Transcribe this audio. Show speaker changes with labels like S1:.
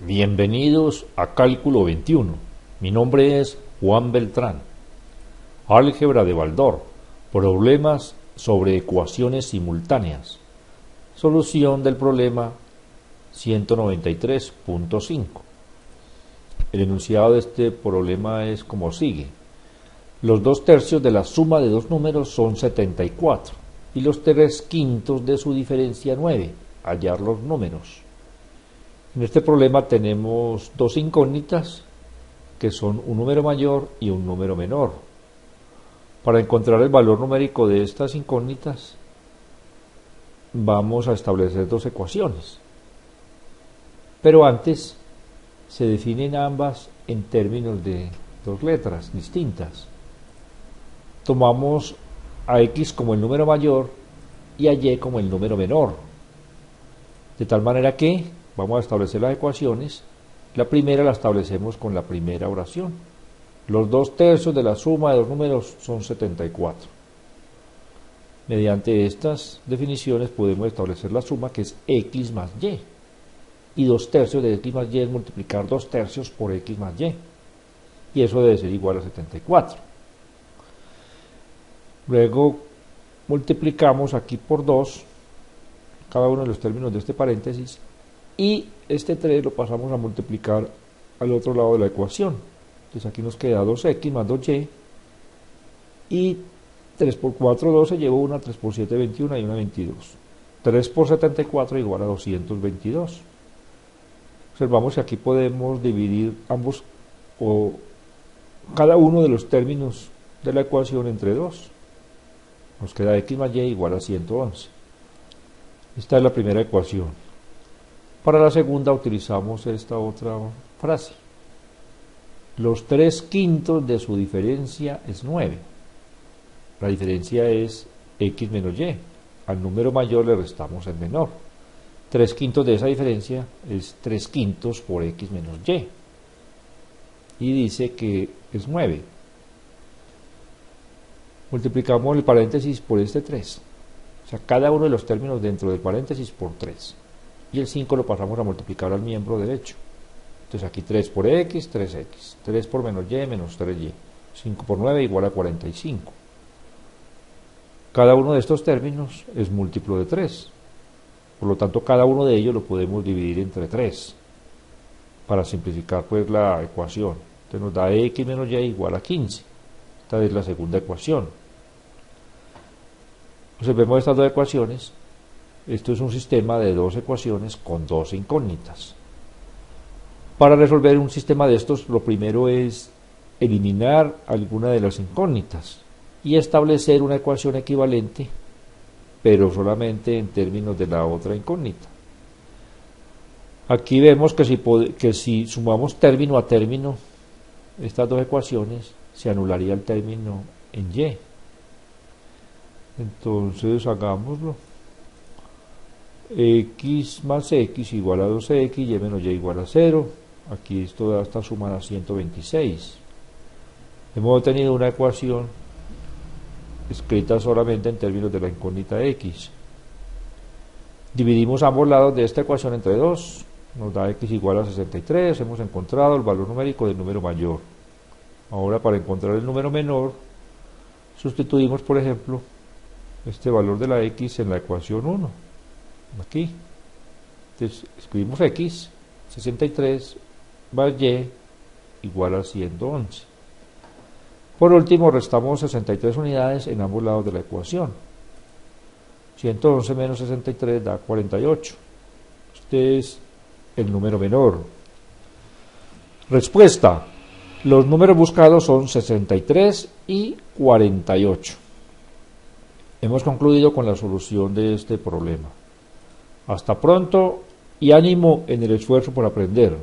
S1: Bienvenidos a Cálculo 21. Mi nombre es Juan Beltrán. Álgebra de Baldor. Problemas sobre ecuaciones simultáneas. Solución del problema 193.5. El enunciado de este problema es como sigue. Los dos tercios de la suma de dos números son 74 y los tres quintos de su diferencia 9. Hallar los números. En este problema tenemos dos incógnitas que son un número mayor y un número menor. Para encontrar el valor numérico de estas incógnitas vamos a establecer dos ecuaciones. Pero antes se definen ambas en términos de dos letras distintas. Tomamos a x como el número mayor y a y como el número menor. De tal manera que Vamos a establecer las ecuaciones. La primera la establecemos con la primera oración. Los dos tercios de la suma de los números son 74. Mediante estas definiciones podemos establecer la suma que es x más y. Y dos tercios de x más y es multiplicar dos tercios por x más y. Y eso debe ser igual a 74. Luego multiplicamos aquí por 2 cada uno de los términos de este paréntesis y este 3 lo pasamos a multiplicar al otro lado de la ecuación. Entonces aquí nos queda 2x más 2y y 3 por 4, 12, llevo una, 3 por 7, 21 y una 22. 3 por 74 igual a 222. Observamos que aquí podemos dividir ambos o cada uno de los términos de la ecuación entre 2. Nos queda x más y igual a 111. Esta es la primera ecuación. Para la segunda utilizamos esta otra frase. Los tres quintos de su diferencia es 9. La diferencia es x menos y. Al número mayor le restamos el menor. Tres quintos de esa diferencia es 3 quintos por x menos y. Y dice que es 9. Multiplicamos el paréntesis por este 3. O sea, cada uno de los términos dentro del paréntesis por 3 y el 5 lo pasamos a multiplicar al miembro derecho. Entonces aquí 3 por x, 3x. 3 por menos y, menos 3y. 5 por 9 igual a 45. Cada uno de estos términos es múltiplo de 3. Por lo tanto, cada uno de ellos lo podemos dividir entre 3 para simplificar pues la ecuación. Entonces nos da x menos y igual a 15. Esta es la segunda ecuación. Observemos estas dos ecuaciones esto es un sistema de dos ecuaciones con dos incógnitas. Para resolver un sistema de estos, lo primero es eliminar alguna de las incógnitas y establecer una ecuación equivalente, pero solamente en términos de la otra incógnita. Aquí vemos que si, sumamos término a término estas dos ecuaciones, se anularía el término en y. Entonces hagámoslo x más x igual a 2x, y menos y igual a 0. Aquí esto está sumada a 126. Hemos obtenido una ecuación escrita solamente en términos de la incógnita x. Dividimos ambos lados de esta ecuación entre 2, nos da x igual a 63, hemos encontrado el valor numérico del número mayor. Ahora para encontrar el número menor, sustituimos por ejemplo este valor de la x en la ecuación 1 aquí. Entonces escribimos x, 63 más y igual a 111. Por último, restamos 63 unidades en ambos lados de la ecuación. 111 menos 63 da 48. Este es el número menor. Respuesta. Los números buscados son 63 y 48. Hemos concluido con la solución de este problema. Hasta pronto y ánimo en el esfuerzo por aprender.